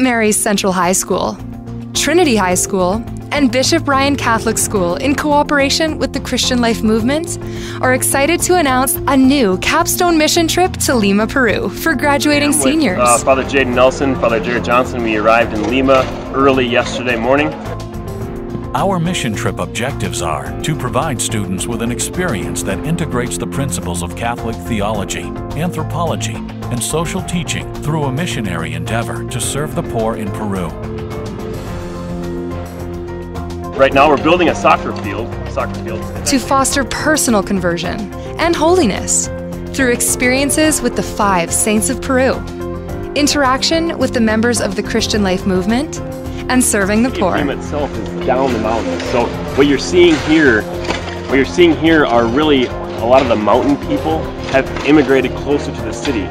St. Mary's Central High School, Trinity High School, and Bishop Ryan Catholic School, in cooperation with the Christian Life Movement, are excited to announce a new capstone mission trip to Lima, Peru for graduating With, seniors. Uh, Father Jaden Nelson, Father Jared Johnson, we arrived in Lima early yesterday morning. Our mission trip objectives are to provide students with an experience that integrates the principles of Catholic theology, anthropology, and social teaching through a missionary endeavor to serve the poor in Peru. Right now we're building a soccer field. Soccer field. to foster personal conversion and holiness through experiences with the five saints of Peru, interaction with the members of the Christian Life Movement, and serving the The poor. museum itself is down the mountain. So what you're seeing here, what you're seeing here are really a lot of the mountain people have immigrated closer to the city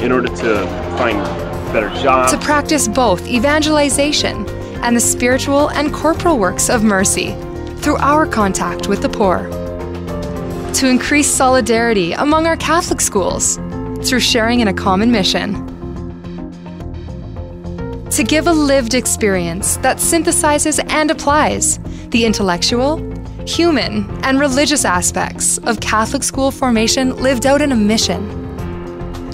in order to find better jobs. To practice both evangelization and the spiritual and corporal works of mercy through our contact with the poor. To increase solidarity among our Catholic schools through sharing in a common mission. To give a lived experience that synthesizes and applies the intellectual, human, and religious aspects of Catholic school formation lived out in a mission.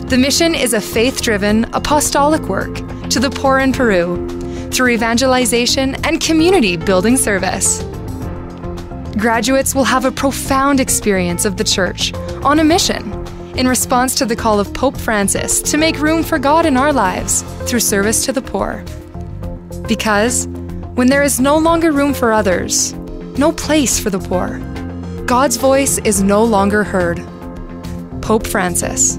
The mission is a faith driven, apostolic work to the poor in Peru through evangelization and community building service. Graduates will have a profound experience of the Church on a mission in response to the call of Pope Francis to make room for God in our lives through service to the poor. Because when there is no longer room for others, no place for the poor, God's voice is no longer heard. Pope Francis.